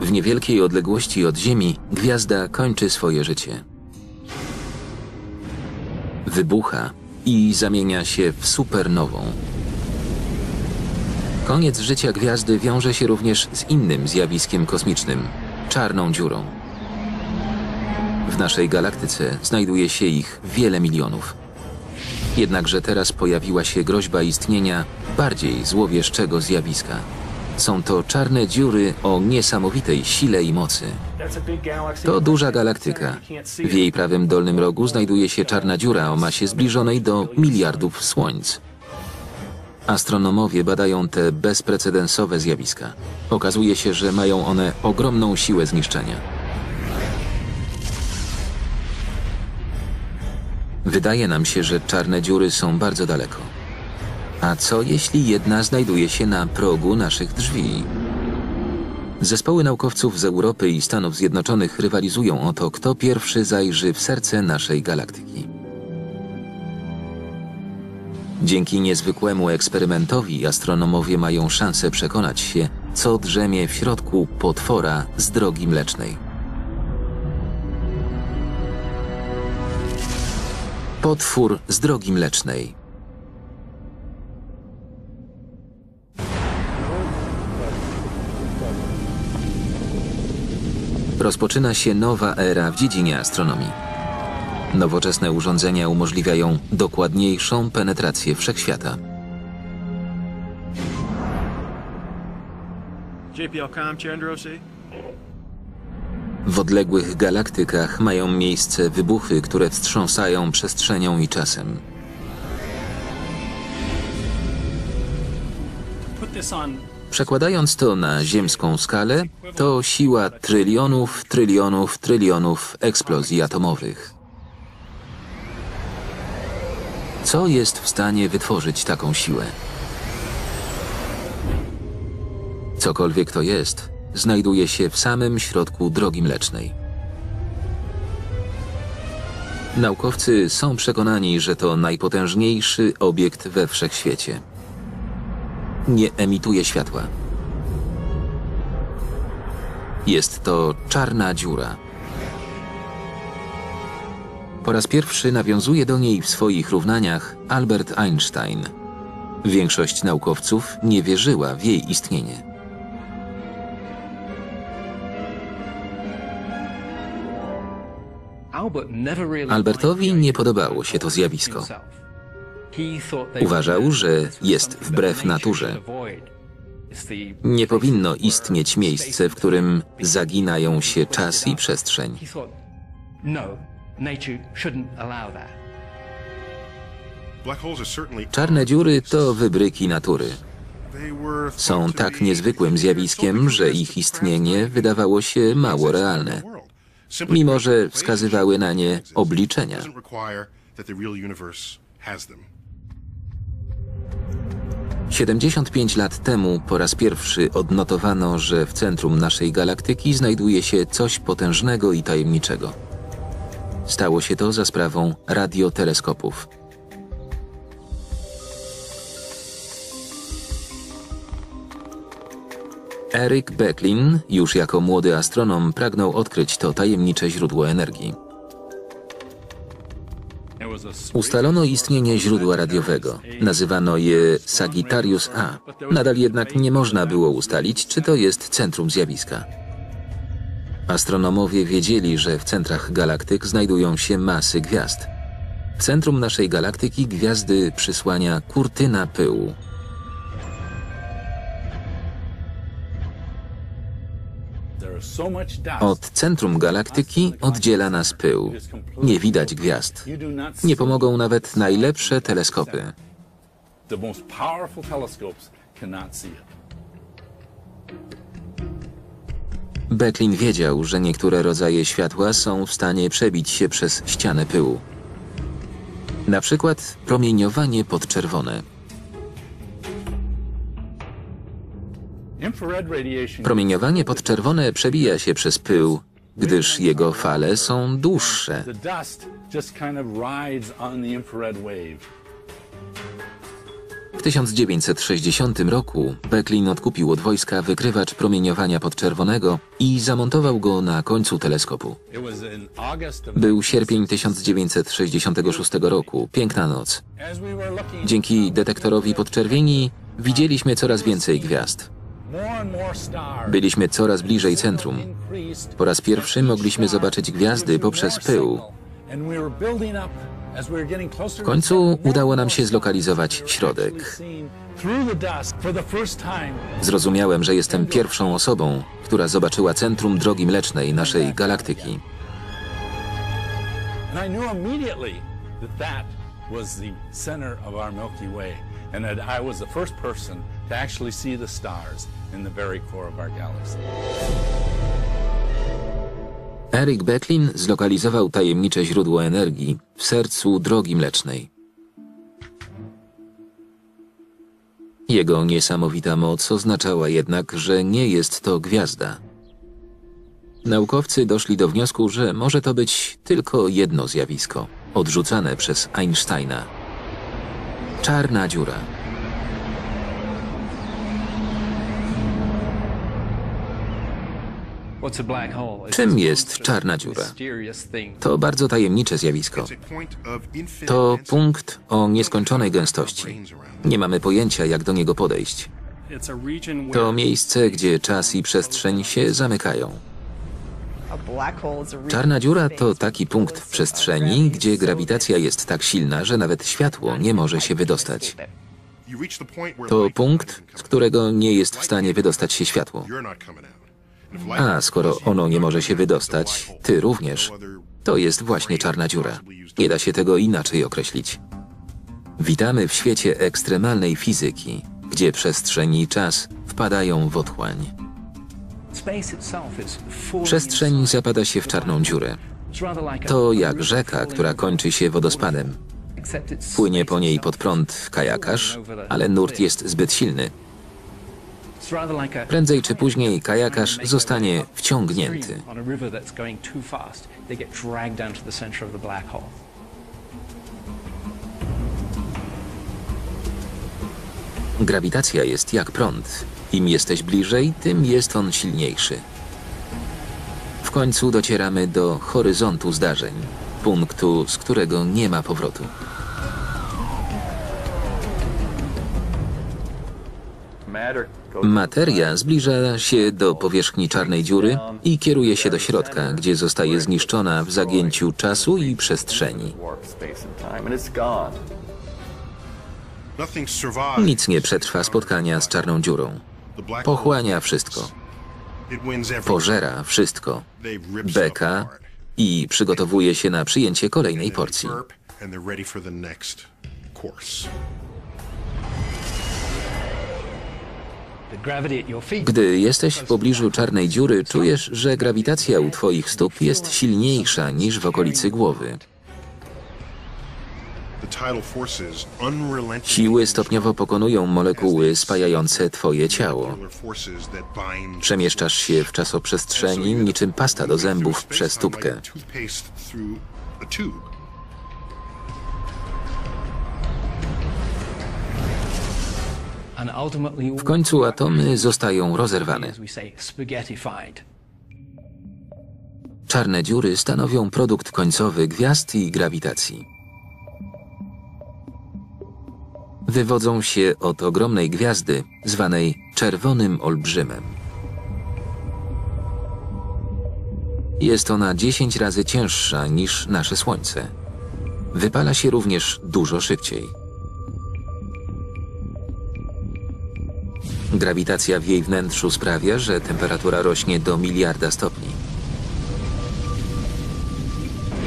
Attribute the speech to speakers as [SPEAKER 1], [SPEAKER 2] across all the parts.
[SPEAKER 1] W niewielkiej odległości od Ziemi gwiazda kończy swoje życie. Wybucha i zamienia się w supernową. Koniec życia gwiazdy wiąże się również z innym zjawiskiem kosmicznym czarną dziurą. W naszej galaktyce znajduje się ich wiele milionów. Jednakże teraz pojawiła się groźba istnienia bardziej złowieszczego zjawiska. Są to czarne dziury o niesamowitej sile i mocy. To duża galaktyka. W jej prawym dolnym rogu znajduje się czarna dziura o masie zbliżonej do miliardów słońc. Astronomowie badają te bezprecedensowe zjawiska. Okazuje się, że mają one ogromną siłę zniszczenia. Wydaje nam się, że czarne dziury są bardzo daleko. A co jeśli jedna znajduje się na progu naszych drzwi? Zespoły naukowców z Europy i Stanów Zjednoczonych rywalizują o to, kto pierwszy zajrzy w serce naszej galaktyki. Dzięki niezwykłemu eksperymentowi astronomowie mają szansę przekonać się, co drzemie w środku potwora z drogi mlecznej. Potwór z drogi mlecznej. Rozpoczyna się nowa era w dziedzinie astronomii. Nowoczesne urządzenia umożliwiają dokładniejszą penetrację wszechświata. W odległych galaktykach mają miejsce wybuchy, które wstrząsają przestrzenią i czasem.
[SPEAKER 2] Put this on
[SPEAKER 1] Przekładając to na ziemską skalę, to siła trylionów, trylionów, trylionów eksplozji atomowych. Co jest w stanie wytworzyć taką siłę? Cokolwiek to jest, znajduje się w samym środku drogi mlecznej. Naukowcy są przekonani, że to najpotężniejszy obiekt we wszechświecie. Nie emituje światła. Jest to czarna dziura. Po raz pierwszy nawiązuje do niej w swoich równaniach Albert Einstein. Większość naukowców nie wierzyła w jej istnienie. Albertowi nie podobało się to zjawisko. Uważał, że jest wbrew naturze. Nie powinno istnieć miejsce, w którym zaginają się czas i przestrzeń. Czarne dziury to wybryki natury. Są tak niezwykłym zjawiskiem, że ich istnienie wydawało się mało realne, mimo że wskazywały na nie obliczenia. 75 lat temu po raz pierwszy odnotowano, że w centrum naszej galaktyki znajduje się coś potężnego i tajemniczego. Stało się to za sprawą radioteleskopów. Eric Becklin, już jako młody astronom, pragnął odkryć to tajemnicze źródło energii. Ustalono istnienie źródła radiowego. Nazywano je Sagittarius A. Nadal jednak nie można było ustalić, czy to jest centrum zjawiska. Astronomowie wiedzieli, że w centrach galaktyk znajdują się masy gwiazd. W centrum naszej galaktyki gwiazdy przysłania kurtyna pyłu. Od centrum galaktyki oddziela nas pył. Nie widać gwiazd. Nie pomogą nawet najlepsze teleskopy. Becklin wiedział, że niektóre rodzaje światła są w stanie przebić się przez ścianę pyłu. Na przykład promieniowanie podczerwone. Promieniowanie podczerwone przebija się przez pył, gdyż jego fale są dłuższe. W 1960 roku Becklin odkupił od wojska wykrywacz promieniowania podczerwonego i zamontował go na końcu teleskopu. Był sierpień 1966 roku, piękna noc. Dzięki detektorowi podczerwieni widzieliśmy coraz więcej gwiazd. Byliśmy coraz bliżej centrum. Po raz pierwszy mogliśmy zobaczyć gwiazdy poprzez pył. W końcu udało nam się zlokalizować środek. Zrozumiałem, że jestem pierwszą osobą, która zobaczyła centrum drogi mlecznej naszej galaktyki.
[SPEAKER 2] And that was the center of our Milky Way and that I was the first person to actually see the stars in the very core of our galaxy.
[SPEAKER 1] Eric Becklin zlokalizował tajemnicze źródło energii w sercu drogi mlecznej. Jego niesamowita moc oznaczała jednak, że nie jest to gwiazda. Naukowcy doszli do wniosku, że może to być tylko jedno zjawisko, odrzucane przez Einsteina. Czarna dziura.
[SPEAKER 3] Czym jest czarna dziura?
[SPEAKER 1] To bardzo tajemnicze zjawisko. To punkt o nieskończonej gęstości. Nie mamy pojęcia, jak do niego podejść. To miejsce, gdzie czas i przestrzeń się zamykają. Czarna dziura to taki punkt w przestrzeni, gdzie grawitacja jest tak silna, że nawet światło nie może się wydostać. To punkt, z którego nie jest w stanie wydostać się światło. A skoro ono nie może się wydostać, ty również, to jest właśnie czarna dziura. Nie da się tego inaczej określić. Witamy w świecie ekstremalnej fizyki, gdzie przestrzeń i czas wpadają w otchłań. Przestrzeń zapada się w czarną dziurę. To jak rzeka, która kończy się wodospadem. Płynie po niej pod prąd kajakarz, ale nurt jest zbyt silny. Prędzej czy później kajakarz zostanie wciągnięty. Grawitacja jest jak prąd. Im jesteś bliżej, tym jest on silniejszy. W końcu docieramy do horyzontu zdarzeń, punktu, z którego nie ma powrotu. Materia zbliża się do powierzchni czarnej dziury i kieruje się do środka, gdzie zostaje zniszczona w zagięciu czasu i przestrzeni. Nic nie przetrwa spotkania z czarną dziurą. Pochłania wszystko, pożera wszystko, beka i przygotowuje się na przyjęcie kolejnej porcji. Gdy jesteś w pobliżu czarnej dziury, czujesz, że grawitacja u twoich stóp jest silniejsza niż w okolicy głowy. Siły stopniowo pokonują molekuły spajające twoje ciało. Przemieszczasz się w czasoprzestrzeni niczym pasta do zębów przez tubkę. W końcu atomy zostają rozerwane. Czarne dziury stanowią produkt końcowy gwiazd i grawitacji. Wywodzą się od ogromnej gwiazdy zwanej czerwonym olbrzymem. Jest ona 10 razy cięższa niż nasze Słońce. Wypala się również dużo szybciej. Grawitacja w jej wnętrzu sprawia, że temperatura rośnie do miliarda stopni.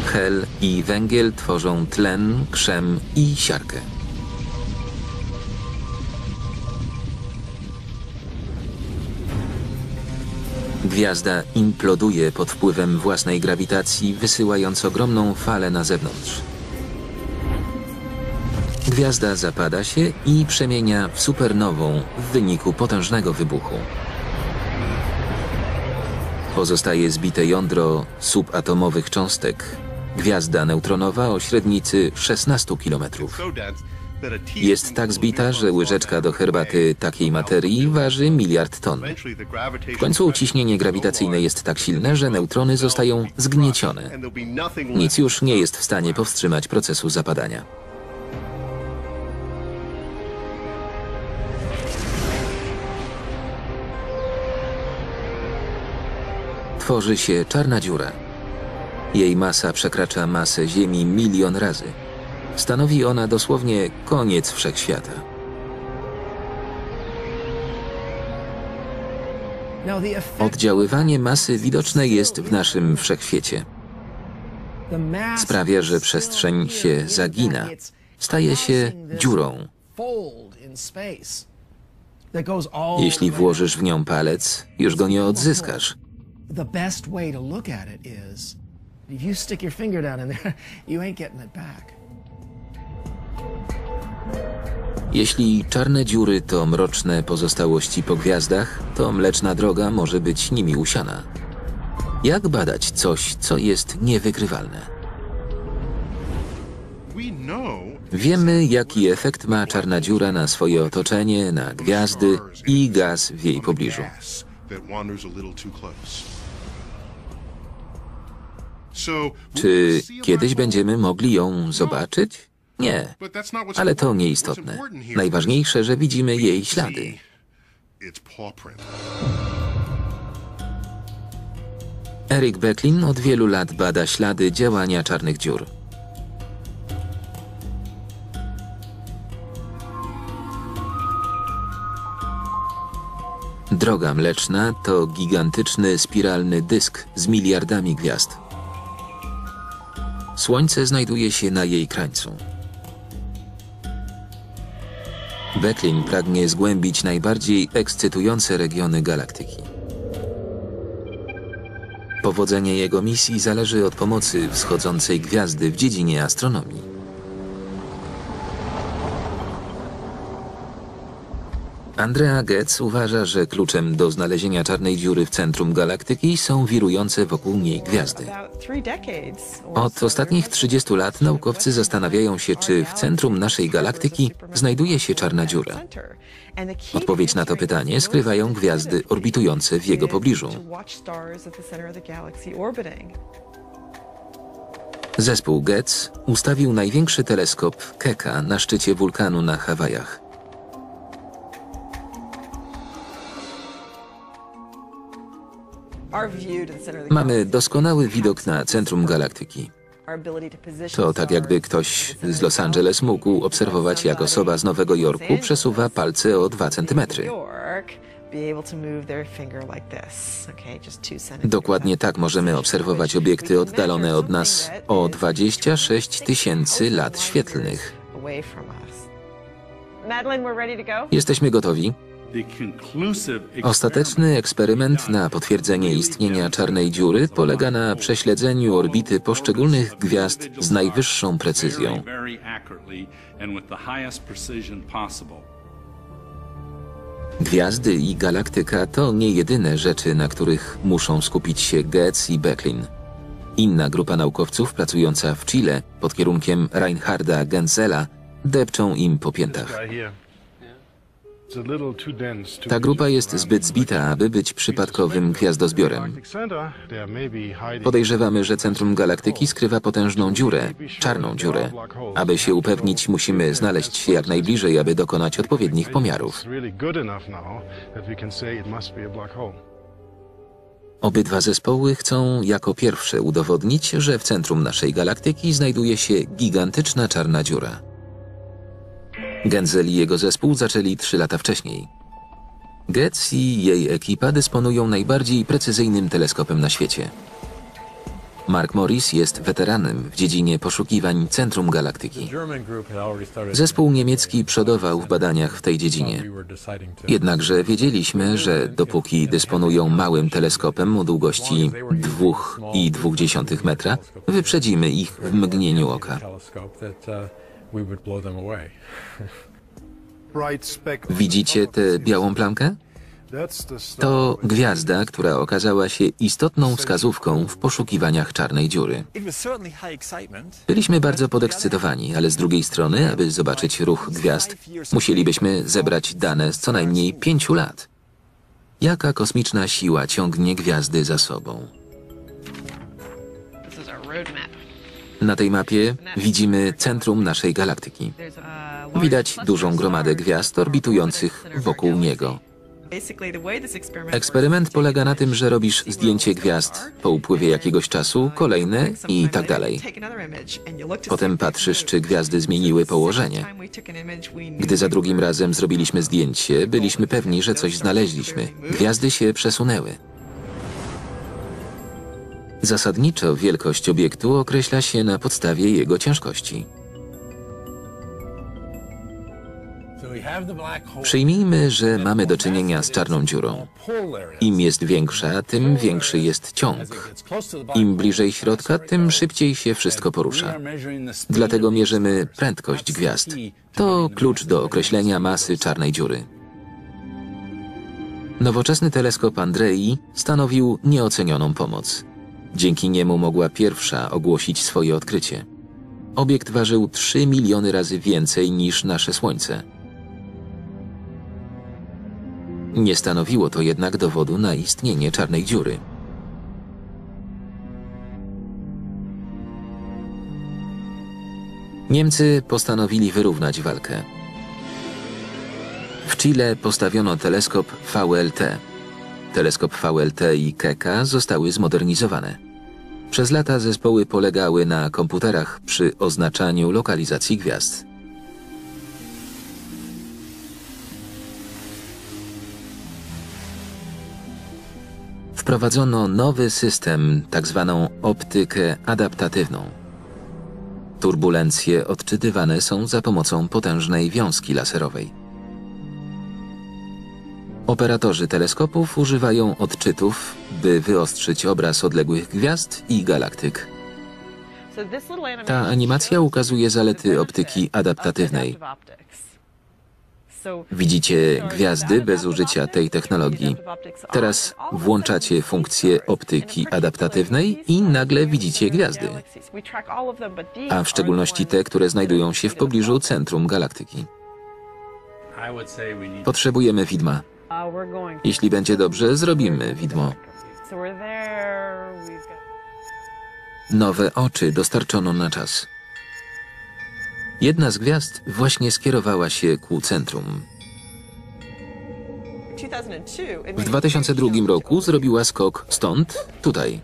[SPEAKER 1] Hel i węgiel tworzą tlen, krzem i siarkę. Gwiazda imploduje pod wpływem własnej grawitacji, wysyłając ogromną falę na zewnątrz. Gwiazda zapada się i przemienia w supernową w wyniku potężnego wybuchu. Pozostaje zbite jądro subatomowych cząstek. Gwiazda neutronowa o średnicy 16 km. Jest tak zbita, że łyżeczka do herbaty takiej materii waży miliard ton. W końcu ciśnienie grawitacyjne jest tak silne, że neutrony zostają zgniecione. Nic już nie jest w stanie powstrzymać procesu zapadania. Tworzy się czarna dziura. Jej masa przekracza masę Ziemi milion razy. Stanowi ona dosłownie koniec wszechświata. Oddziaływanie masy widoczne jest w naszym wszechświecie. Sprawia, że przestrzeń się zagina, staje się dziurą. Jeśli włożysz w nią palec, już go nie odzyskasz.
[SPEAKER 4] The best way to look at it is if you stick your finger down in there, you ain't getting it back.
[SPEAKER 1] Jeśli czarne dziury to mroczne pozostałości po gwiazdach, to mleczna droga może być nimi usiana. Jak badać coś, co jest niewykrywalne? Wiemy, jaki efekt ma czarna dziura na swoje otoczenie, na gwiazdy i gaz w jej pobliżu. Czy kiedyś będziemy mogli ją zobaczyć? Nie, ale to nieistotne. Najważniejsze, że widzimy jej ślady. Eric Becklin od wielu lat bada ślady działania czarnych dziur. Droga Mleczna to gigantyczny spiralny dysk z miliardami gwiazd. Słońce znajduje się na jej krańcu. Becklin pragnie zgłębić najbardziej ekscytujące regiony galaktyki. Powodzenie jego misji zależy od pomocy wschodzącej gwiazdy w dziedzinie astronomii. Andrea Goetz uważa, że kluczem do znalezienia czarnej dziury w centrum galaktyki są wirujące wokół niej gwiazdy. Od ostatnich 30 lat naukowcy zastanawiają się, czy w centrum naszej galaktyki znajduje się czarna dziura. Odpowiedź na to pytanie skrywają gwiazdy orbitujące w jego pobliżu. Zespół Goetz ustawił największy teleskop Keka na szczycie wulkanu na Hawajach. Mamy doskonały widok na centrum galaktyki. To tak jakby ktoś z Los Angeles mógł obserwować, jak osoba z Nowego Jorku przesuwa palce o 2 cm. Dokładnie tak możemy obserwować obiekty oddalone od nas o 26 tysięcy lat świetlnych. Jesteśmy gotowi? Ostateczny eksperyment na potwierdzenie istnienia czarnej dziury polega na prześledzeniu orbity poszczególnych gwiazd z najwyższą precyzją. Gwiazdy i galaktyka to nie jedyne rzeczy, na których muszą skupić się Goetz i Becklin. Inna grupa naukowców pracująca w Chile pod kierunkiem Reinharda Gensela depczą im po piętach. Ta grupa jest zbyt zbita, aby być przypadkowym gwiazdozbiorem. Podejrzewamy, że centrum galaktyki skrywa potężną dziurę, czarną dziurę. Aby się upewnić, musimy znaleźć się jak najbliżej, aby dokonać odpowiednich pomiarów. Obydwa zespoły chcą jako pierwsze udowodnić, że w centrum naszej galaktyki znajduje się gigantyczna czarna dziura. Genzel i jego zespół zaczęli trzy lata wcześniej. Getz i jej ekipa dysponują najbardziej precyzyjnym teleskopem na świecie. Mark Morris jest weteranem w dziedzinie poszukiwań centrum galaktyki. Zespół niemiecki przodował w badaniach w tej dziedzinie. Jednakże wiedzieliśmy, że dopóki dysponują małym teleskopem o długości 2,2 metra, wyprzedzimy ich w mgnieniu oka. Widzicie tę białą plamkę? To gwiazda, która okazała się istotną wskazówką w poszukiwaniach czarnej dziury. Byliśmy bardzo podekscytowani, ale z drugiej strony, aby zobaczyć ruch gwiazd, musielibyśmy zebrać dane z co najmniej pięciu lat. Jaka kosmiczna siła ciągnie gwiazdy za sobą?
[SPEAKER 5] This is our roadmap.
[SPEAKER 1] Na tej mapie widzimy centrum naszej galaktyki. Widać dużą gromadę gwiazd orbitujących wokół niego. Eksperyment polega na tym, że robisz zdjęcie gwiazd po upływie jakiegoś czasu, kolejne i tak dalej. Potem patrzysz, czy gwiazdy zmieniły położenie. Gdy za drugim razem zrobiliśmy zdjęcie, byliśmy pewni, że coś znaleźliśmy. Gwiazdy się przesunęły. Zasadniczo wielkość obiektu określa się na podstawie jego ciężkości. Przyjmijmy, że mamy do czynienia z czarną dziurą. Im jest większa, tym większy jest ciąg. Im bliżej środka, tym szybciej się wszystko porusza. Dlatego mierzymy prędkość gwiazd. To klucz do określenia masy czarnej dziury. Nowoczesny teleskop Andrei stanowił nieocenioną pomoc. Dzięki niemu mogła pierwsza ogłosić swoje odkrycie. Obiekt ważył 3 miliony razy więcej niż nasze Słońce. Nie stanowiło to jednak dowodu na istnienie czarnej dziury. Niemcy postanowili wyrównać walkę. W Chile postawiono teleskop VLT. Teleskop VLT i Keka zostały zmodernizowane. Przez lata zespoły polegały na komputerach przy oznaczaniu lokalizacji gwiazd. Wprowadzono nowy system, tak zwaną optykę adaptatywną. Turbulencje odczytywane są za pomocą potężnej wiązki laserowej. Operatorzy teleskopów używają odczytów, by wyostrzyć obraz odległych gwiazd i galaktyk. Ta animacja ukazuje zalety optyki adaptatywnej. Widzicie gwiazdy bez użycia tej technologii. Teraz włączacie funkcję optyki adaptatywnej i nagle widzicie gwiazdy, a w szczególności te, które znajdują się w pobliżu centrum galaktyki. Potrzebujemy widma. Jeśli będzie dobrze, zrobimy widmo. Nowe oczy dostarczono na czas. Jedna z gwiazd właśnie skierowała się ku centrum.
[SPEAKER 5] 2002.
[SPEAKER 1] W 2002 roku zrobiła skok stąd, tutaj.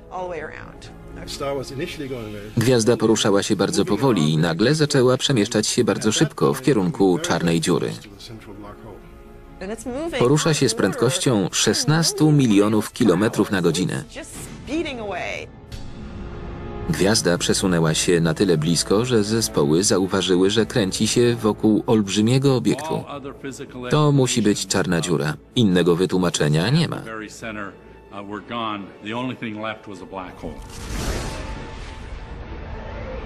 [SPEAKER 1] Gwiazda poruszała się bardzo powoli i nagle zaczęła przemieszczać się bardzo szybko w kierunku czarnej dziury. Porusza się z prędkością 16 milionów kilometrów na godzinę. Gwiazda przesunęła się na tyle blisko, że zespoły zauważyły, że kręci się wokół olbrzymiego obiektu. To musi być czarna dziura. Innego wytłumaczenia nie ma.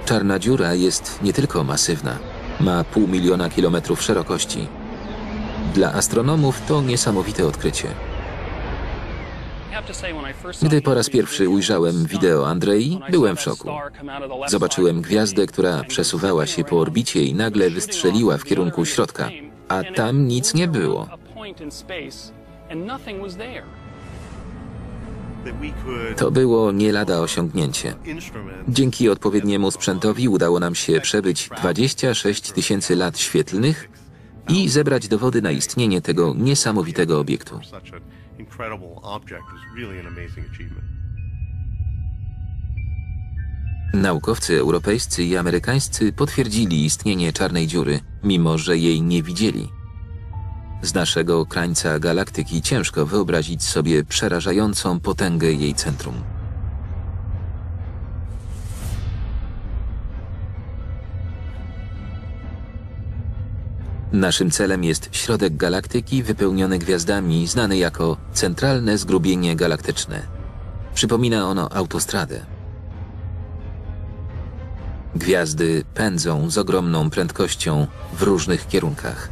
[SPEAKER 1] Czarna dziura jest nie tylko masywna, ma pół miliona kilometrów szerokości. Dla astronomów to niesamowite odkrycie. Gdy po raz pierwszy ujrzałem wideo Andrei, byłem w szoku. Zobaczyłem gwiazdę, która przesuwała się po orbicie i nagle wystrzeliła w kierunku środka, a tam nic nie było. To było nie lada osiągnięcie. Dzięki odpowiedniemu sprzętowi udało nam się przebyć 26 tysięcy lat świetlnych i zebrać dowody na istnienie tego niesamowitego obiektu. Naukowcy europejscy i amerykańscy potwierdzili istnienie czarnej dziury, mimo że jej nie widzieli. Z naszego krańca galaktyki ciężko wyobrazić sobie przerażającą potęgę jej centrum. Naszym celem jest środek galaktyki wypełniony gwiazdami, znany jako centralne zgrubienie galaktyczne. Przypomina ono autostradę. Gwiazdy pędzą z ogromną prędkością w różnych kierunkach.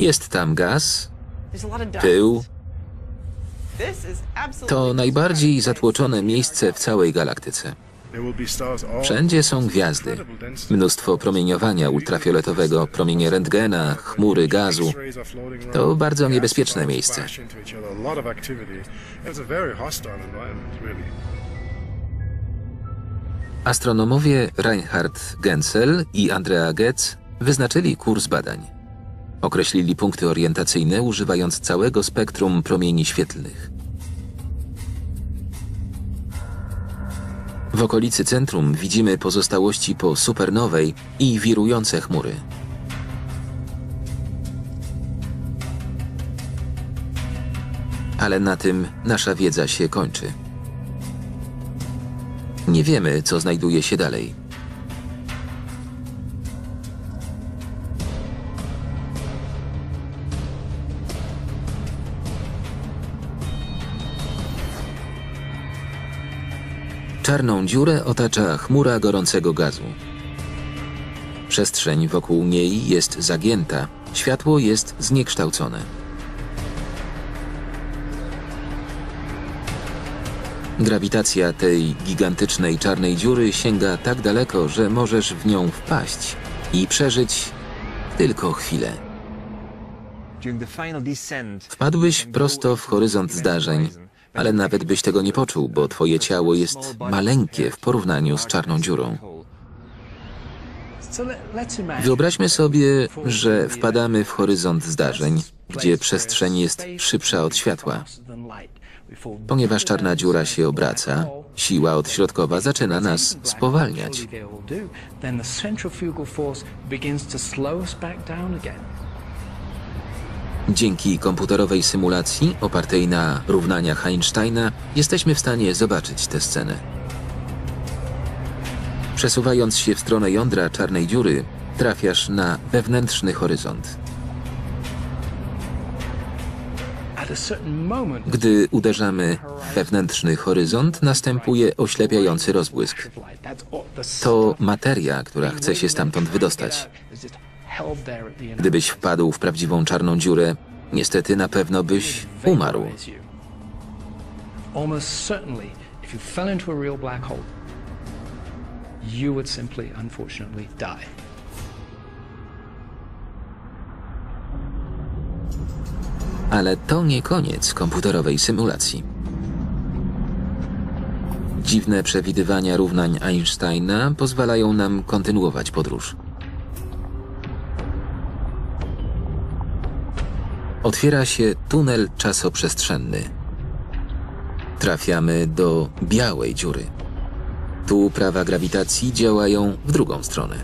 [SPEAKER 1] Jest tam gaz, pył, to najbardziej zatłoczone miejsce w całej galaktyce. Wszędzie są gwiazdy. Mnóstwo promieniowania ultrafioletowego, promienie rentgena, chmury gazu. To bardzo niebezpieczne miejsce. Astronomowie Reinhard Genzel i Andrea Goetz wyznaczyli kurs badań. Określili punkty orientacyjne używając całego spektrum promieni świetlnych. W okolicy centrum widzimy pozostałości po supernowej i wirujące chmury. Ale na tym nasza wiedza się kończy. Nie wiemy, co znajduje się dalej. Czarną dziurę otacza chmura gorącego gazu. Przestrzeń wokół niej jest zagięta, światło jest zniekształcone. Grawitacja tej gigantycznej czarnej dziury sięga tak daleko, że możesz w nią wpaść i przeżyć tylko chwilę. Wpadłbyś prosto w horyzont zdarzeń, ale nawet byś tego nie poczuł, bo twoje ciało jest maleńkie w porównaniu z czarną dziurą. Wyobraźmy sobie, że wpadamy w horyzont zdarzeń, gdzie przestrzeń jest szybsza od światła. Ponieważ czarna dziura się obraca, siła odśrodkowa zaczyna nas spowalniać. Dzięki komputerowej symulacji opartej na równaniach Einsteina jesteśmy w stanie zobaczyć tę scenę. Przesuwając się w stronę jądra czarnej dziury, trafiasz na wewnętrzny horyzont. Gdy uderzamy w wewnętrzny horyzont, następuje oślepiający rozbłysk. To materia, która chce się stamtąd wydostać. Gdybyś wpadł w prawdziwą czarną dziurę, niestety na pewno byś umarł.
[SPEAKER 3] You would simply, unfortunately, die.
[SPEAKER 1] Ale to nie koniec komputerowej symulacji. Dziwne przewidywania równań Einsteina pozwalają nam kontynuować podróż. Otwiera się tunel czasoprzestrzenny. Trafiamy do białej dziury. Tu prawa grawitacji działają w drugą stronę.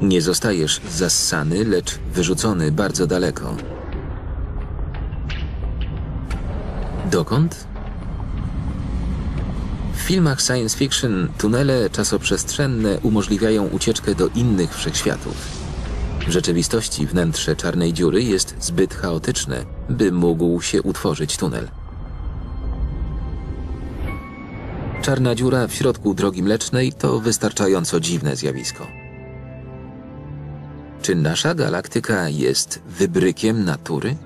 [SPEAKER 1] Nie zostajesz zassany, lecz wyrzucony bardzo daleko. Dokąd? Filmach science fiction tunele czasoprzestrzenne umożliwiają ucieczkę do innych wszechświatów. W rzeczywistości wnętrze czarnej dziury jest zbyt chaotyczne, by mógł się utworzyć tunel. Czarna dziura w środku drogi mlecznej to wystarczająco dziwne zjawisko. Czy nasza galaktyka jest wybrykiem natury?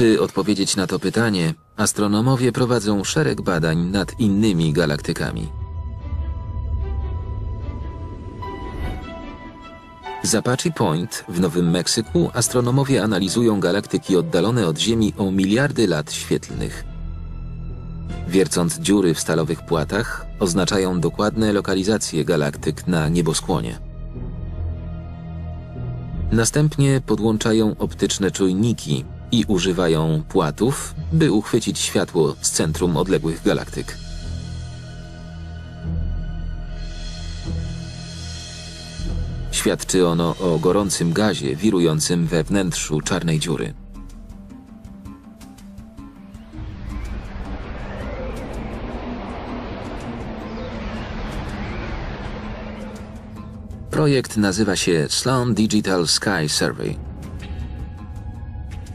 [SPEAKER 1] By odpowiedzieć na to pytanie, astronomowie prowadzą szereg badań nad innymi galaktykami. Z Apache Point w Nowym Meksyku astronomowie analizują galaktyki oddalone od Ziemi o miliardy lat świetlnych. Wiercąc dziury w stalowych płatach, oznaczają dokładne lokalizacje galaktyk na nieboskłonie. Następnie podłączają optyczne czujniki i używają płatów, by uchwycić światło z centrum odległych galaktyk. Świadczy ono o gorącym gazie wirującym we wnętrzu czarnej dziury. Projekt nazywa się Sloan Digital Sky Survey.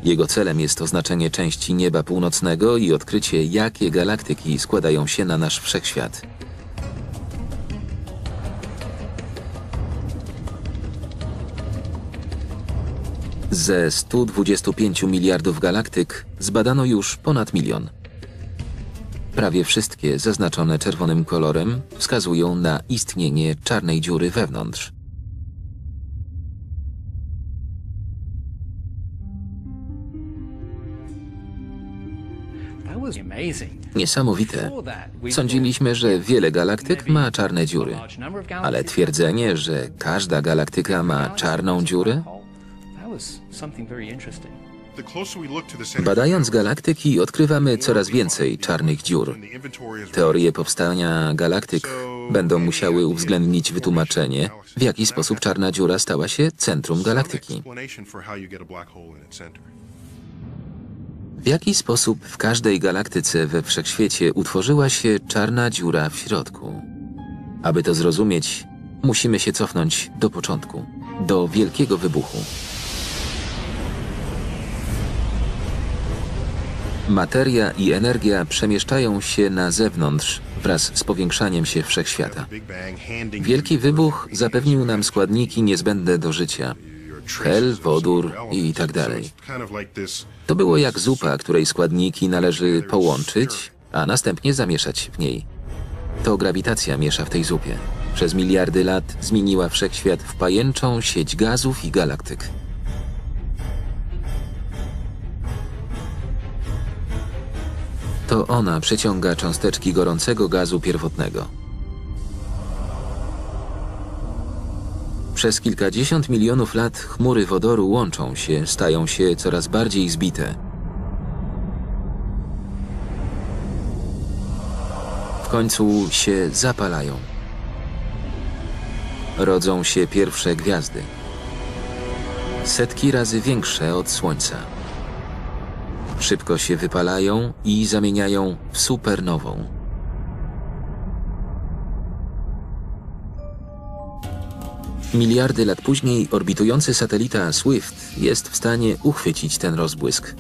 [SPEAKER 1] Jego celem jest oznaczenie części nieba północnego i odkrycie, jakie galaktyki składają się na nasz wszechświat. Ze 125 miliardów galaktyk zbadano już ponad milion. Prawie wszystkie zaznaczone czerwonym kolorem wskazują na istnienie czarnej dziury wewnątrz. Niesamowite. Sądziliśmy, że wiele galaktyk ma czarne dziury, ale twierdzenie, że każda galaktyka ma czarną dziurę? Badając galaktyki, odkrywamy coraz więcej czarnych dziur. Teorie powstania galaktyk będą musiały uwzględnić wytłumaczenie, w jaki sposób czarna dziura stała się centrum galaktyki. W jaki sposób w każdej galaktyce we wszechświecie utworzyła się czarna dziura w środku? Aby to zrozumieć, musimy się cofnąć do początku, do wielkiego wybuchu. Materia i energia przemieszczają się na zewnątrz wraz z powiększaniem się wszechświata. Wielki wybuch zapewnił nam składniki niezbędne do życia. Hel, wodór i tak dalej. To było jak zupa, której składniki należy połączyć, a następnie zamieszać w niej. To grawitacja miesza w tej zupie. Przez miliardy lat zmieniła wszechświat w pajęczą sieć gazów i galaktyk. To ona przeciąga cząsteczki gorącego gazu pierwotnego. Przez kilkadziesiąt milionów lat chmury wodoru łączą się, stają się coraz bardziej zbite. W końcu się zapalają. Rodzą się pierwsze gwiazdy. Setki razy większe od Słońca. Szybko się wypalają i zamieniają w supernową. Miliardy lat później orbitujący satelita SWIFT jest w stanie uchwycić ten rozbłysk.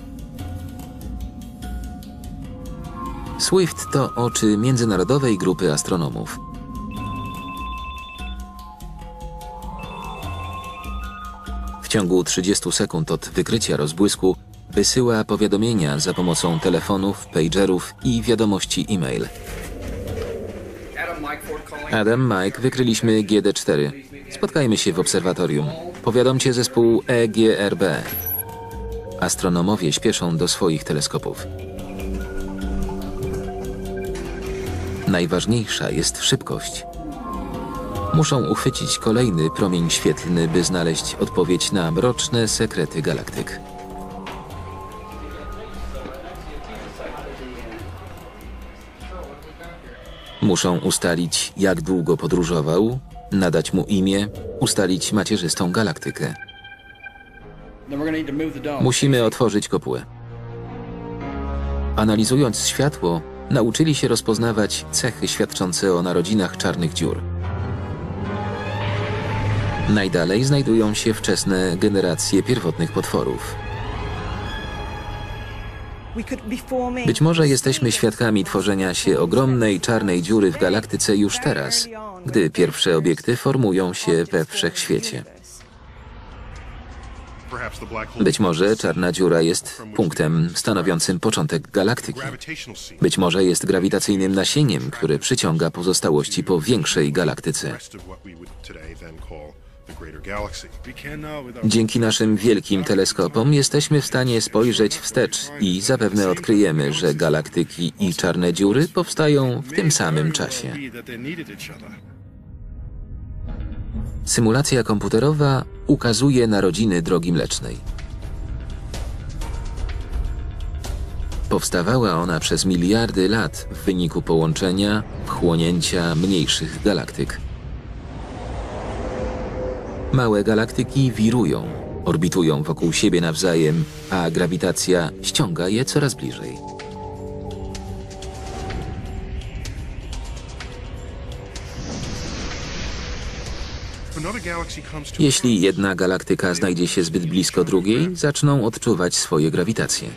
[SPEAKER 1] SWIFT to oczy międzynarodowej grupy astronomów. W ciągu 30 sekund od wykrycia rozbłysku wysyła powiadomienia za pomocą telefonów, pagerów i wiadomości e-mail. Adam, Mike, wykryliśmy GD4. Spotkajmy się w obserwatorium. Powiadomcie zespół EGRB. Astronomowie śpieszą do swoich teleskopów. Najważniejsza jest szybkość. Muszą uchwycić kolejny promień świetlny, by znaleźć odpowiedź na mroczne sekrety galaktyk. Muszą ustalić, jak długo podróżował, nadać mu imię, ustalić macierzystą galaktykę. Musimy otworzyć kopułę. Analizując światło, nauczyli się rozpoznawać cechy świadczące o narodzinach czarnych dziur. Najdalej znajdują się wczesne generacje pierwotnych potworów. Być może jesteśmy świadkami tworzenia się ogromnej czarnej dziury w galaktyce już teraz, gdy pierwsze obiekty formują się we wszechświecie. Być może czarna dziura jest punktem stanowiącym początek galaktyki. Być może jest grawitacyjnym nasieniem, które przyciąga pozostałości po większej galaktyce. Dzięki naszym wielkim teleskopom jesteśmy w stanie spojrzeć wstecz i zapewne odkryjemy, że galaktyki i czarne dziury powstają w tym samym czasie. Symulacja komputerowa ukazuje narodziny drogi mlecznej. Powstawała ona przez miliardy lat w wyniku połączenia, wchłonięcia mniejszych galaktyk. Małe galaktyki wirują, orbitują wokół siebie nawzajem, a grawitacja ściąga je coraz bliżej. Jeśli jedna galaktyka znajdzie się zbyt blisko drugiej, zaczną odczuwać swoje grawitacje.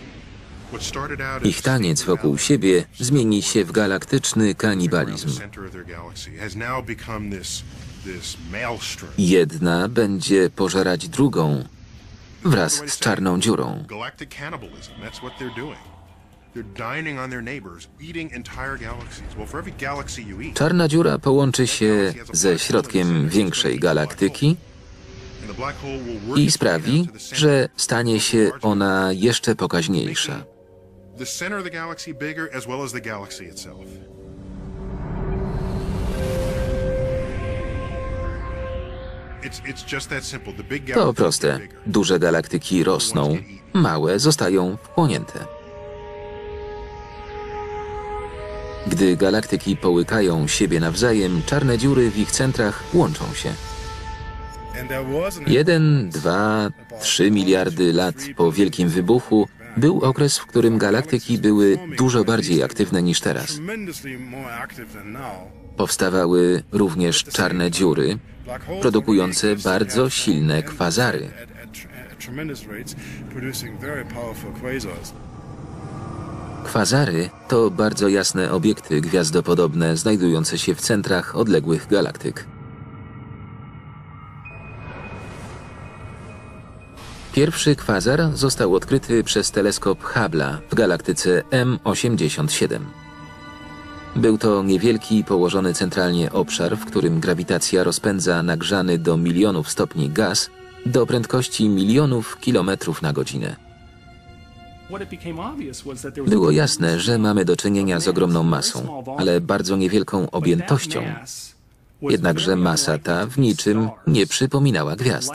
[SPEAKER 1] Ich taniec wokół siebie zmieni się w galaktyczny kanibalizm. Jedna będzie pożerać drugą wraz z czarną dziurą. Czarna dziura połączy się ze środkiem większej galaktyki i sprawi, że stanie się ona jeszcze pokaźniejsza. To proste. Duże galaktyki rosną, małe zostają wchłonięte. Gdy galaktyki połykają siebie nawzajem, czarne dziury w ich centrach łączą się. Jeden, dwa, trzy miliardy lat po Wielkim Wybuchu był okres, w którym galaktyki były dużo bardziej aktywne niż teraz. Powstawały również czarne dziury, produkujące bardzo silne kwazary. Kwazary to bardzo jasne obiekty gwiazdopodobne znajdujące się w centrach odległych galaktyk. Pierwszy kwazar został odkryty przez teleskop Hubble'a w galaktyce M87. Był to niewielki, położony centralnie obszar, w którym grawitacja rozpędza nagrzany do milionów stopni gaz do prędkości milionów kilometrów na godzinę. Było jasne, że mamy do czynienia z ogromną masą, ale bardzo niewielką objętością. Jednakże masa ta w niczym nie przypominała gwiazd.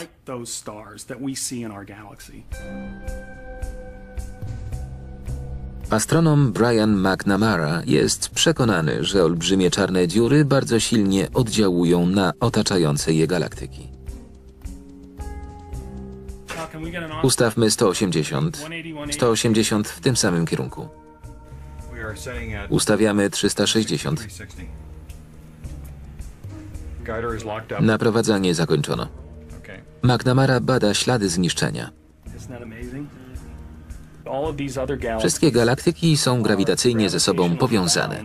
[SPEAKER 1] Astronom Brian McNamara jest przekonany, że olbrzymie czarne dziury bardzo silnie oddziałują na otaczające je galaktyki. Ustawmy 180, 180 w tym samym kierunku. Ustawiamy 360. Naprowadzanie zakończono. McNamara bada ślady zniszczenia. Wszystkie galaktyki są grawitacyjnie ze sobą powiązane.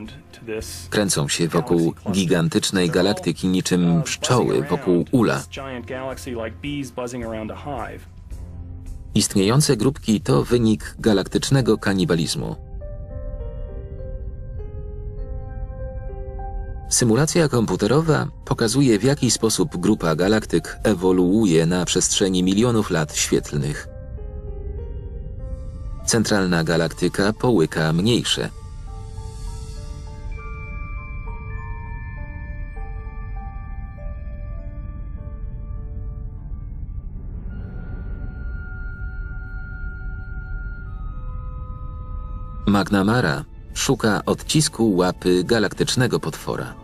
[SPEAKER 1] Kręcą się wokół gigantycznej galaktyki niczym pszczoły wokół ula. Istniejące grupki to wynik galaktycznego kanibalizmu. Symulacja komputerowa pokazuje, w jaki sposób grupa galaktyk ewoluuje na przestrzeni milionów lat świetlnych. Centralna galaktyka połyka mniejsze. McNamara szuka odcisku łapy galaktycznego potwora.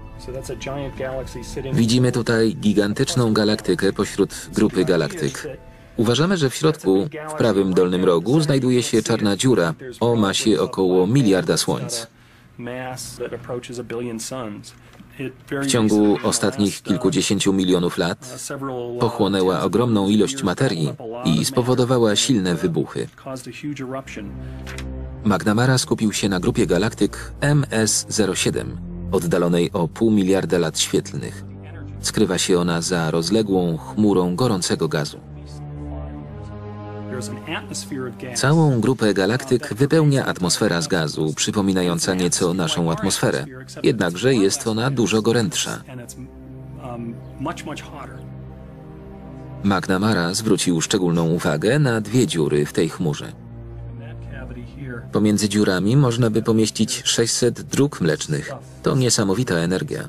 [SPEAKER 1] Widzimy tutaj gigantyczną galaktykę pośród grupy galaktyk. Uważamy, że w środku, w prawym dolnym rogu, znajduje się czarna dziura o masie około miliarda słońc. W ciągu ostatnich kilkudziesięciu milionów lat pochłonęła ogromną ilość materii i spowodowała silne wybuchy. McNamara skupił się na grupie galaktyk MS-07, oddalonej o pół miliarda lat świetlnych. Skrywa się ona za rozległą chmurą gorącego gazu. Całą grupę galaktyk wypełnia atmosfera z gazu, przypominająca nieco naszą atmosferę. Jednakże jest ona dużo gorętsza. McNamara zwrócił szczególną uwagę na dwie dziury w tej chmurze. Pomiędzy dziurami można by pomieścić 600 dróg mlecznych. To niesamowita energia.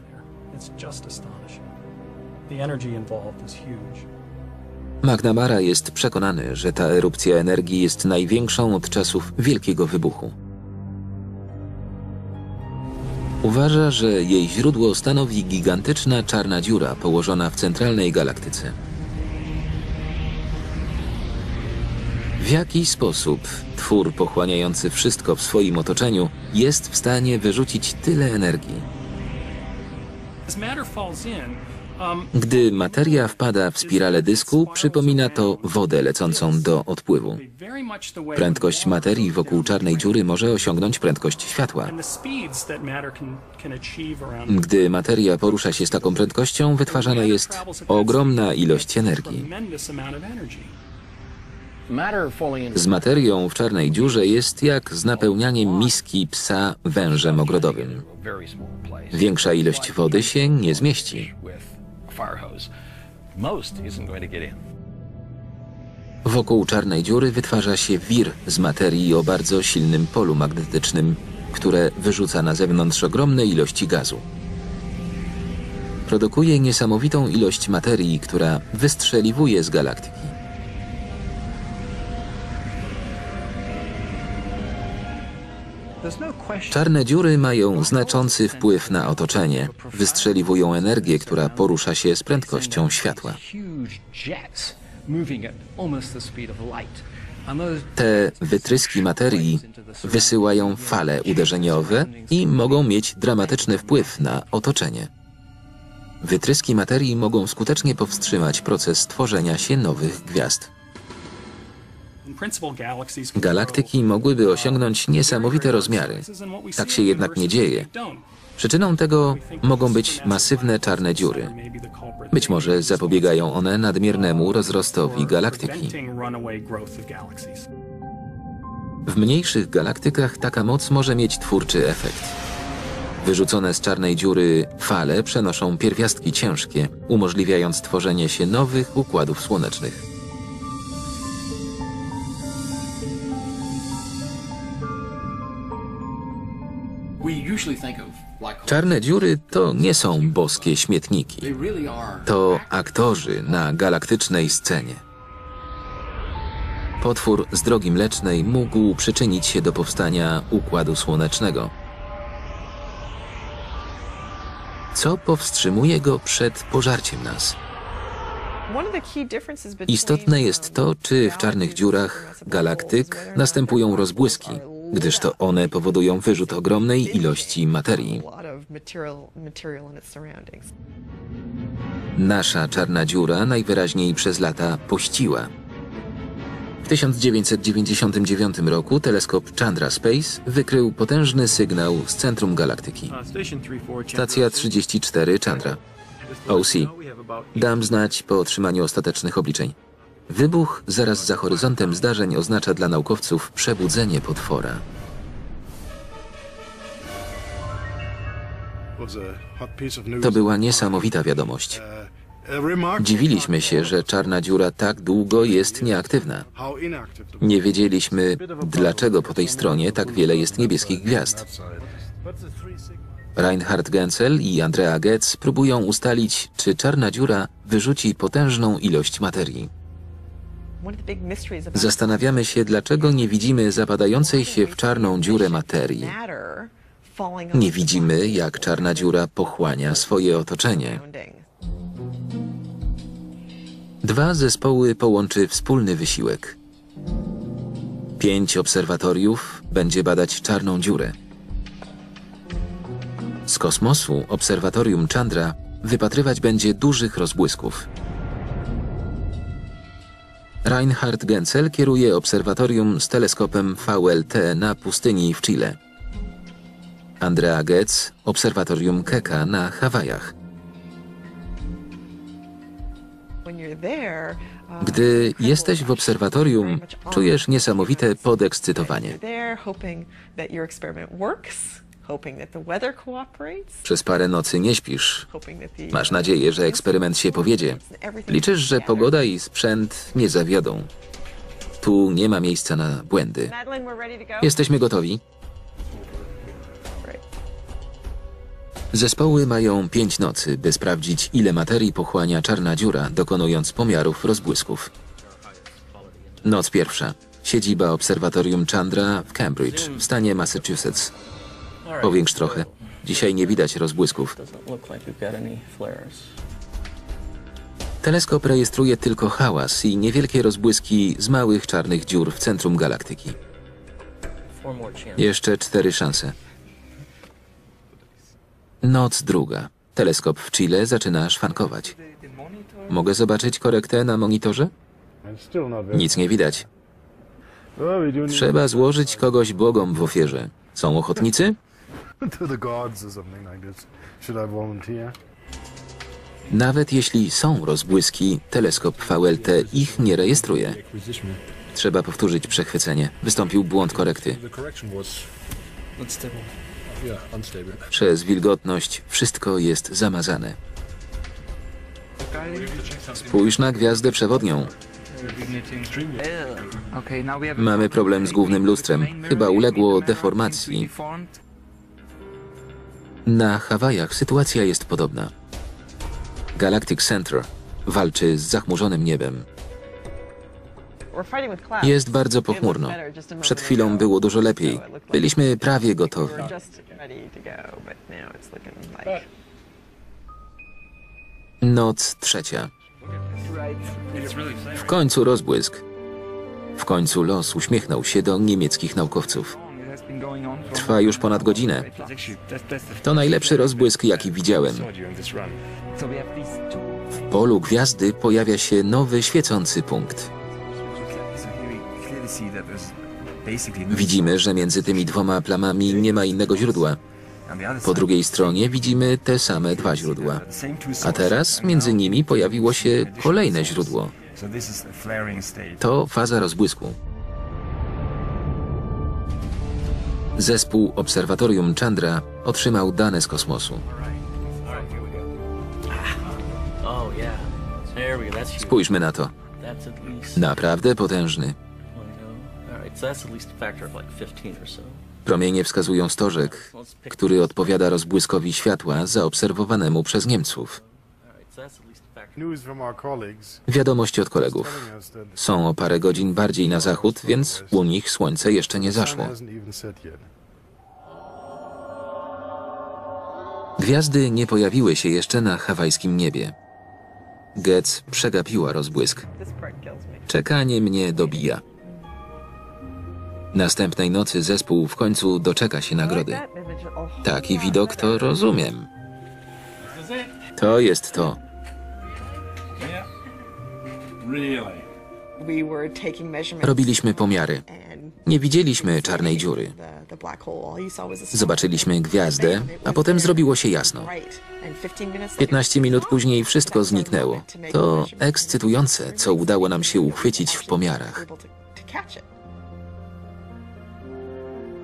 [SPEAKER 1] McNamara jest przekonany, że ta erupcja energii jest największą od czasów Wielkiego Wybuchu. Uważa, że jej źródło stanowi gigantyczna czarna dziura położona w centralnej galaktyce. W jaki sposób twór pochłaniający wszystko w swoim otoczeniu jest w stanie wyrzucić tyle energii? Gdy materia wpada w spiralę dysku, przypomina to wodę lecącą do odpływu. Prędkość materii wokół czarnej dziury może osiągnąć prędkość światła. Gdy materia porusza się z taką prędkością, wytwarzana jest ogromna ilość energii. Z materią w czarnej dziurze jest jak z napełnianiem miski psa wężem ogrodowym. Większa ilość wody się nie zmieści. Wokół czarnej dziury wytwarza się wir z materii o bardzo silnym polu magnetycznym, które wyrzuca na zewnątrz ogromne ilości gazu. Produkuje niesamowitą ilość materii, która wystrzeliwuje z galaktyki. Czarne dziury mają znaczący wpływ na otoczenie. Wystrzeliwują energię, która porusza się z prędkością światła. Te wytryski materii wysyłają fale uderzeniowe i mogą mieć dramatyczny wpływ na otoczenie. Wytryski materii mogą skutecznie powstrzymać proces tworzenia się nowych gwiazd. Galaktyki mogłyby osiągnąć niesamowite rozmiary. Tak się jednak nie dzieje. Przyczyną tego mogą być masywne czarne dziury. Być może zapobiegają one nadmiernemu rozrostowi galaktyki. W mniejszych galaktykach taka moc może mieć twórczy efekt. Wyrzucone z czarnej dziury fale przenoszą pierwiastki ciężkie, umożliwiając tworzenie się nowych układów słonecznych. Czarne dziury to nie są boskie śmietniki. To aktorzy na galaktycznej scenie. Potwór z drogi mlecznej mógł przyczynić się do powstania Układu Słonecznego. Co powstrzymuje go przed pożarciem nas? Istotne jest to, czy w czarnych dziurach galaktyk następują rozbłyski, gdyż to one powodują wyrzut ogromnej ilości materii. Nasza czarna dziura najwyraźniej przez lata pościła. W 1999 roku teleskop Chandra Space wykrył potężny sygnał z centrum galaktyki. Stacja 34 Chandra. OC. Dam znać po otrzymaniu ostatecznych obliczeń. Wybuch zaraz za horyzontem zdarzeń oznacza dla naukowców przebudzenie potwora. To była niesamowita wiadomość. Dziwiliśmy się, że czarna dziura tak długo jest nieaktywna. Nie wiedzieliśmy, dlaczego po tej stronie tak wiele jest niebieskich gwiazd. Reinhard Genzel i Andrea Goetz próbują ustalić, czy czarna dziura wyrzuci potężną ilość materii. Zastanawiamy się, dlaczego nie widzimy zapadającej się w czarną dziurę materii. Nie widzimy, jak czarna dziura pochłania swoje otoczenie. Dwa zespoły połączy wspólny wysiłek. Pięć obserwatoriów będzie badać czarną dziurę. Z kosmosu obserwatorium Chandra wypatrywać będzie dużych rozbłysków. Reinhard Genzel kieruje obserwatorium z teleskopem VLT na pustyni w Chile. Andrea Goetz obserwatorium Keka na Hawajach. Gdy jesteś w obserwatorium, czujesz niesamowite podekscytowanie. Przez parę nocy nie śpisz. Masz nadzieję, że eksperyment się powiedzie. Liczysz, że pogoda i sprzęt nie zawiodą. Tu nie ma miejsca na błędy. Jesteśmy gotowi. Zespoły mają pięć nocy, by sprawdzić, ile materii pochłania czarna dziura, dokonując pomiarów rozbłysków. Noc pierwsza. Siedziba obserwatorium Chandra w Cambridge, w stanie Massachusetts. Powiększ trochę. Dzisiaj nie widać rozbłysków. Teleskop rejestruje tylko hałas i niewielkie rozbłyski z małych czarnych dziur w centrum galaktyki. Jeszcze cztery szanse. Noc druga. Teleskop w Chile zaczyna szwankować. Mogę zobaczyć korektę na monitorze? Nic nie widać. Trzeba złożyć kogoś bogom w ofierze. Są ochotnicy?
[SPEAKER 6] to the gods or something like this. Should I volunteer?
[SPEAKER 1] Nawet jeśli są rozbłyski, teleskop VLT ich nie rejestruje. Trzeba powtórzyć przechwycenie. Wystąpił błąd korekty. Przez wilgotność wszystko jest zamazane. Spójrz na gwiazdę przewodnią. Mamy problem z głównym lustrem. Chyba uległo deformacji. Na Hawajach sytuacja jest podobna. Galactic Center walczy z zachmurzonym niebem. Jest bardzo pochmurno. Przed chwilą było dużo lepiej. Byliśmy prawie gotowi. Noc trzecia. W końcu rozbłysk. W końcu los uśmiechnął się do niemieckich naukowców. Trwa już ponad godzinę. To najlepszy rozbłysk, jaki widziałem. W polu gwiazdy pojawia się nowy świecący punkt. Widzimy, że między tymi dwoma plamami nie ma innego źródła. Po drugiej stronie widzimy te same dwa źródła. A teraz między nimi pojawiło się kolejne źródło. To faza rozbłysku. Zespół Obserwatorium Chandra otrzymał dane z kosmosu. Spójrzmy na to. Naprawdę potężny.
[SPEAKER 7] All right. So that's at least a factor of like 15 or so.
[SPEAKER 1] Promienie wskazują stożek, który odpowiada rozbłyskowi światła zaobserwowanemu przez Niemców. Wiadomość od kolegów. Są o parę godzin bardziej na zachód, więc u nich słońce jeszcze nie zaszło. Gwiazdy nie pojawiły się jeszcze na hawajskim niebie. Getz przegapiła rozbłysk. Czekanie mnie dobija. Następnej nocy zespół w końcu doczeka się nagrody. Taki widok to rozumiem. To jest to. Robiliśmy pomiary.
[SPEAKER 5] and
[SPEAKER 1] Nie widzieliśmy czarnej dziury.
[SPEAKER 5] the, the black hole. All you saw was a star.
[SPEAKER 1] Zobaczyliśmy gwiazdę, a potem zrobiło się jasno.
[SPEAKER 5] Right. And 15 minutes later,
[SPEAKER 1] 15 minut później wszystko zniknęło. To ekscytujące, co udało nam się uchwycić w pomiarach.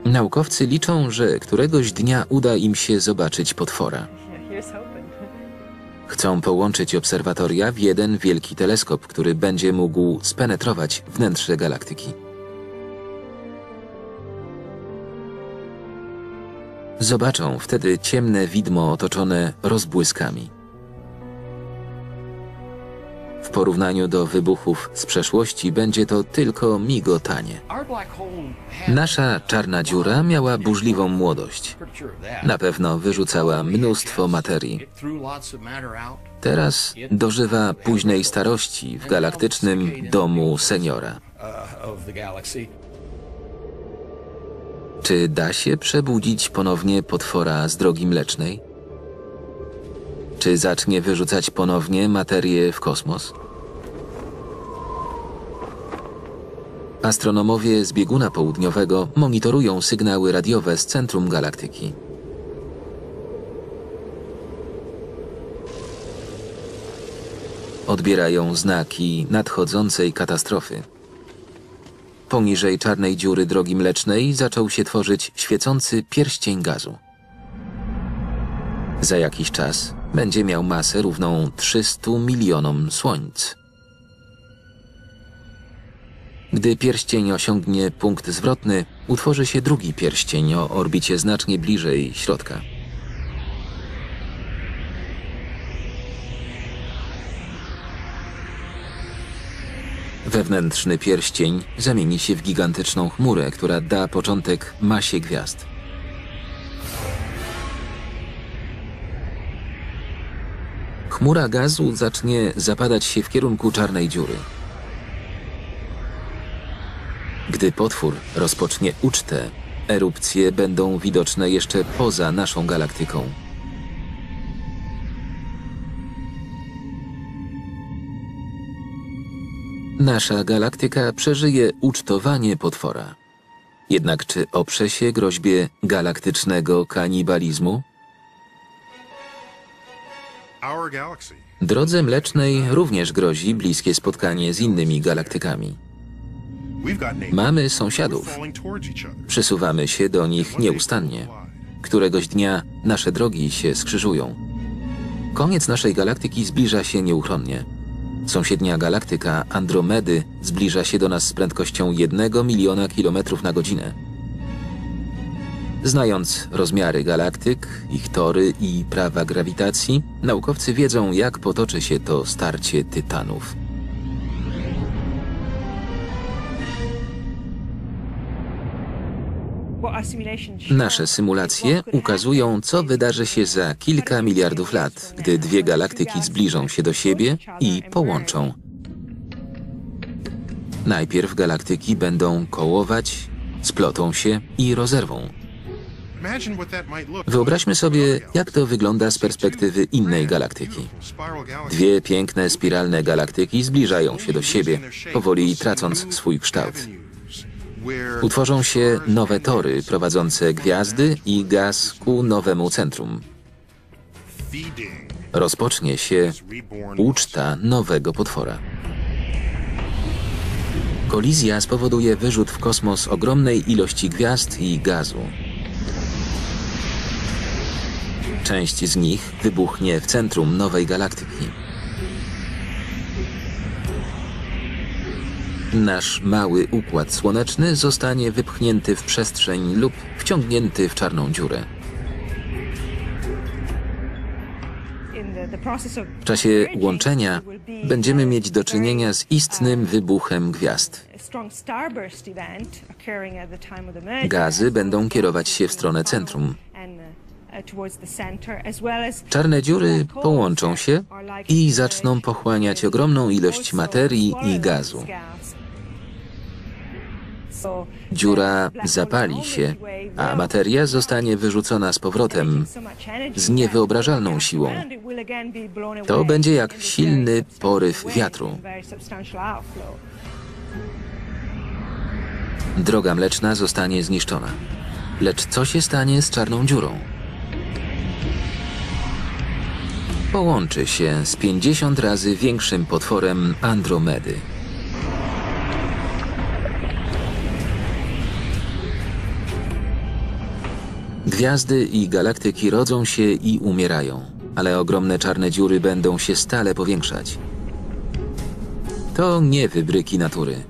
[SPEAKER 1] Naukowcy liczą, że któregoś dnia uda im się zobaczyć potwora. Chcą połączyć obserwatoria w jeden wielki teleskop, który będzie mógł spenetrować wnętrze galaktyki. Zobaczą wtedy ciemne widmo otoczone rozbłyskami. W porównaniu do wybuchów z przeszłości będzie to tylko migotanie. Nasza czarna dziura miała burzliwą młodość. Na pewno wyrzucała mnóstwo materii. Teraz dożywa późnej starości w galaktycznym domu seniora. Czy da się przebudzić ponownie potwora z drogi mlecznej? Czy zacznie wyrzucać ponownie materię w kosmos? Astronomowie z bieguna południowego monitorują sygnały radiowe z centrum galaktyki. Odbierają znaki nadchodzącej katastrofy. Poniżej czarnej dziury drogi mlecznej zaczął się tworzyć świecący pierścień gazu. Za jakiś czas będzie miał masę równą 300 milionom słońc. Gdy pierścień osiągnie punkt zwrotny, utworzy się drugi pierścień o orbicie znacznie bliżej środka. Wewnętrzny pierścień zamieni się w gigantyczną chmurę, która da początek masie gwiazd. Chmura gazu zacznie zapadać się w kierunku czarnej dziury. Gdy potwór rozpocznie ucztę, erupcje będą widoczne jeszcze poza naszą galaktyką. Nasza galaktyka przeżyje ucztowanie potwora. Jednak czy oprze się groźbie galaktycznego kanibalizmu? Drodze Mlecznej również grozi bliskie spotkanie z innymi galaktykami. Mamy sąsiadów. Przesuwamy się do nich nieustannie. Któregoś dnia nasze drogi się skrzyżują. Koniec naszej galaktyki zbliża się nieuchronnie. Sąsiednia galaktyka Andromedy zbliża się do nas z prędkością 1 miliona kilometrów na godzinę. Znając rozmiary galaktyk, ich tory i prawa grawitacji, naukowcy wiedzą, jak potoczy się to starcie tytanów. Nasze symulacje ukazują, co wydarzy się za kilka miliardów lat, gdy dwie galaktyki zbliżą się do siebie i połączą. Najpierw galaktyki będą kołować, splotą się i rozerwą. Wyobraźmy sobie, jak to wygląda z perspektywy innej galaktyki. Dwie piękne spiralne galaktyki zbliżają się do siebie, powoli tracąc swój kształt. Utworzą się nowe tory prowadzące gwiazdy i gaz ku nowemu centrum. Rozpocznie się uczta nowego potwora. Kolizja spowoduje wyrzut w kosmos ogromnej ilości gwiazd i gazu. Część z nich wybuchnie w centrum nowej galaktyki. Nasz mały układ słoneczny zostanie wypchnięty w przestrzeń lub wciągnięty w czarną dziurę. W czasie łączenia będziemy mieć do czynienia z istnym wybuchem gwiazd. Gazy będą kierować się w stronę centrum. Czarne dziury połączą się i zaczną pochłaniać ogromną ilość materii i gazu. Dziura zapali się, a materia zostanie wyrzucona z powrotem z niewyobrażalną siłą. To będzie jak silny poryw wiatru. Droga mleczna zostanie zniszczona. Lecz co się stanie z czarną dziurą? Połączy się z 50 razy większym potworem Andromedy. Gwiazdy i galaktyki rodzą się i umierają, ale ogromne czarne dziury będą się stale powiększać. To nie wybryki natury.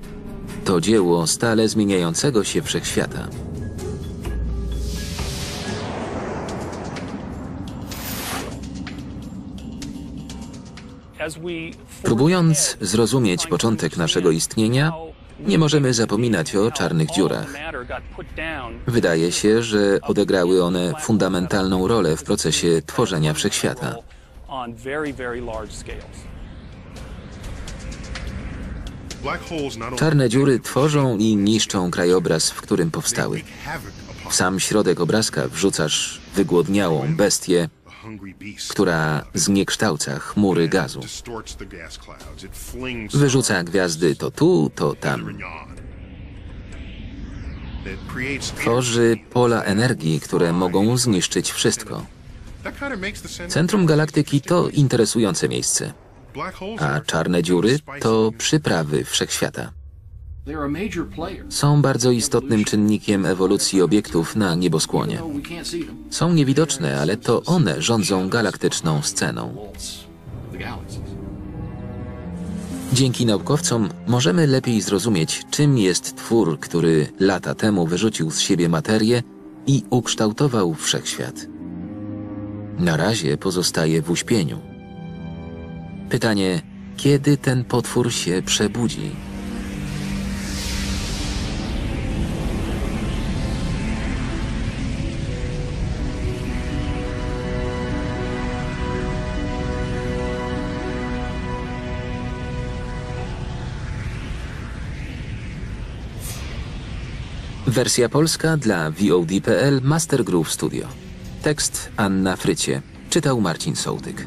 [SPEAKER 1] To dzieło stale zmieniającego się wszechświata. Próbując zrozumieć początek naszego istnienia, nie możemy zapominać o czarnych dziurach. Wydaje się, że odegrały one fundamentalną rolę w procesie tworzenia wszechświata. Czarne dziury tworzą i niszczą krajobraz, w którym powstały. W sam środek obrazka wrzucasz wygłodniałą bestię. Która zniekształca chmury gazu. Wyrzuca gwiazdy to tu, to tam. Tworzy pola energii, które mogą zniszczyć wszystko. Centrum galaktyki to interesujące miejsce, a czarne dziury to przyprawy wszechświata. Są bardzo istotnym czynnikiem ewolucji obiektów na nieboskłonie. Są niewidoczne, ale to one rządzą galaktyczną sceną. Dzięki naukowcom możemy lepiej zrozumieć, czym jest twór, który lata temu wyrzucił z siebie materię i ukształtował wszechświat. Na razie pozostaje w uśpieniu. Pytanie, kiedy ten potwór się przebudzi? Wersja polska dla VOD.pl Master Groove Studio. Tekst Anna Frycie. Czytał Marcin Sołtyk.